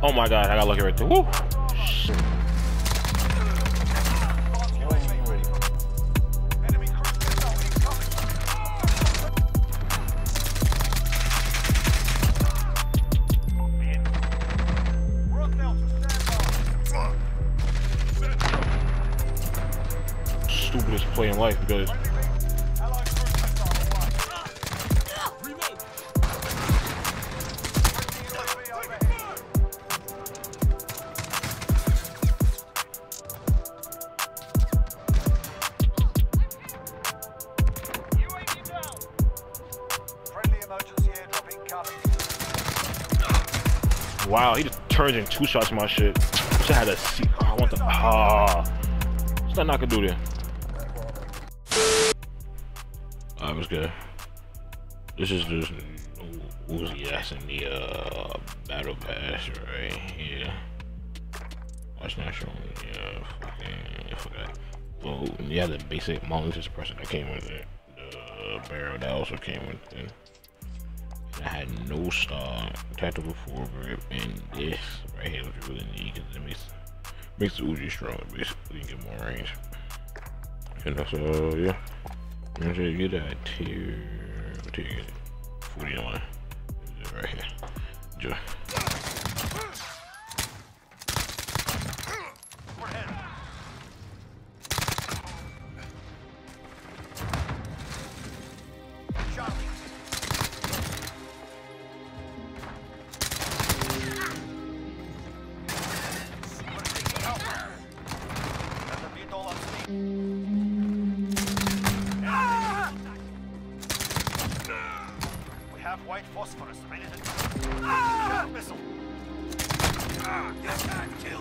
Oh my god, I got lucky right there. Woo! Stupidest play in life because Wow, he just turns in two shots my shit. Wish I had a C. Oh, I want the. Ah. What's that gonna do there? Alright, was good. This is just Uzi ass in the uh, battle pass right here. Watch showing yeah, fucking I forgot. Well, yeah, the basic multi suppressor that came with it. The barrel that also came with it. I had no star, tactical foregrip, and this right here, you really need because it makes makes the Uzi stronger, basically, you get more range. And that's uh, yeah. I'm gonna get that tier, tier 49 right here. Enjoy. Have white phosphorus. Ah! Missile. Ah, kill.